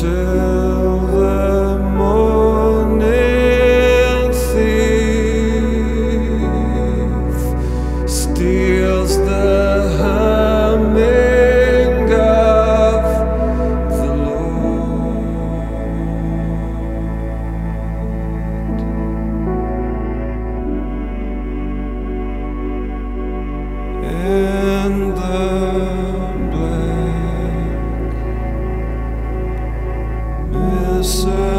till the morning thief steals the sir.